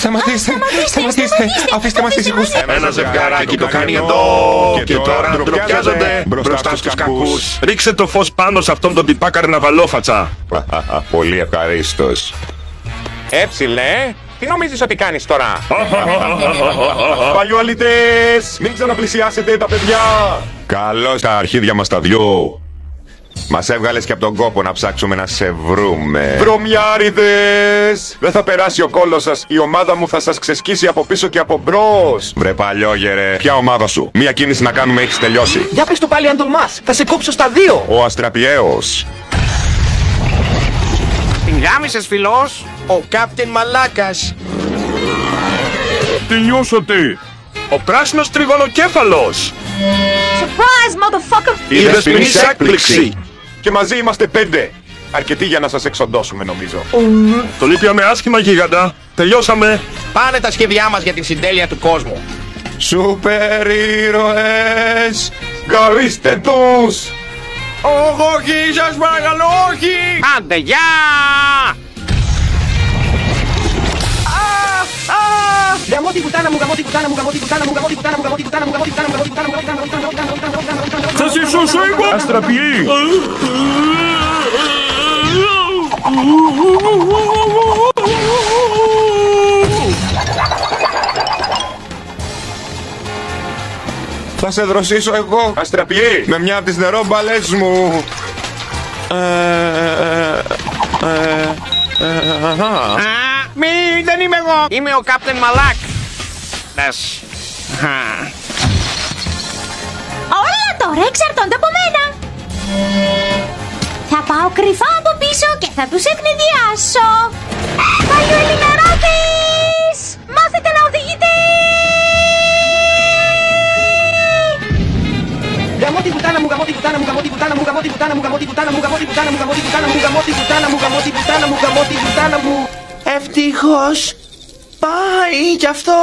Σταματήστε, σταματήστε. Αφήστε μας ήσυχους. Ένα ζευγαράκι το κάνει εδώ και τώρα ντροπιάζονται μπροστά στους κακούς. Ρίξε το φως πάνω σε αυτόν τον τυπά καρναβαλόφατσα. Πολύ ευχαρίστως. Έψιλε, τι νομίζεις ότι κάνεις τώρα; Παλιωαλίτες, μην ξαναπλησιάσετε τα παιδιά. Καλώς τα αρχίδια μας τα δυο. Μας έβγαλες και από τον κόπο να ψάξουμε να σε βρούμε. Βρωμιάριδες, δεν θα περάσει ο κόλος σας. Η ομάδα μου θα σας ξεσκίσει από πίσω και από μπρος. Βρε παλιόγερε, ποια ομάδα σου; Μία κίνηση να κάνουμε έχεις τελειώσει. Για πες το πάλι αν τολμάς. Θα σε κόψω στα δύο. Ο Αστραπιαίος. Την γάμισες φιλός. Ο Κάπτεν Μαλάκας. Τελειώσατε. Ο πράσινος τριγωνοκέφαλος. Surprise, motherfucker! Είδες πριν σε έκπληξη. Και μαζί είμαστε πέντε. Αρκετοί για να σας εξοντώσουμε νομίζω. Το λείπιαμε άσχημα γίγαντα. Τελειώσαμε. Πάνε τα σχέδιά μας για την συντέλεια του κόσμου. Σούπερ ήρωες. Γαρίστε τους. Όχι, σας παρακαλώ, όχι! Άντε, γεια! Γαμώ την πουτάνα μου, γαμώ την πουτάνα μου, γαμώ την πουτάνα μου, γαμώ την πουτάνα μου, γαμώ την πουτάνα μου, γαμώ την πουτάνα μου, γαμώ την πουτάνα μου, γαμώ την πουτάνα μου, γαμώ την πουτάνα μου, γαμώ την πουτάνα μου, γαμώ την πουτάνα μου. Θα σε σώσω εγώ. Αστραπιή. Θα σε δροσίσω εγώ. Αστραπιή. Με μια από τις νερόμπαλες μου. Ε, ε, ε, ε, αχα. Α, μη, δεν είμαι εγώ. Είμαι ο Κάπτεν Μαλάκ. Δες. Όλα τώρα εξαρτώνται από μένα. Θα πάω κρυφά από πίσω και θα τους ευνηδιάσω. Παλιοελληναράδες! Μάθετε να οδηγείτε! Γαμώ την πουτάνα μου, γαμώ την πουτάνα μου, γαμώ την πουτάνα μου, γαμώ την πουτάνα μου, γαμώ την πουτάνα μου, γαμώ την πουτάνα μου, γαμώ την πουτάνα μου, γαμώ την πουτάνα μου, γαμώ την πουτάνα μου, γαμώ την πουτάνα μου. Ευτυχώς πάει κι αυτό.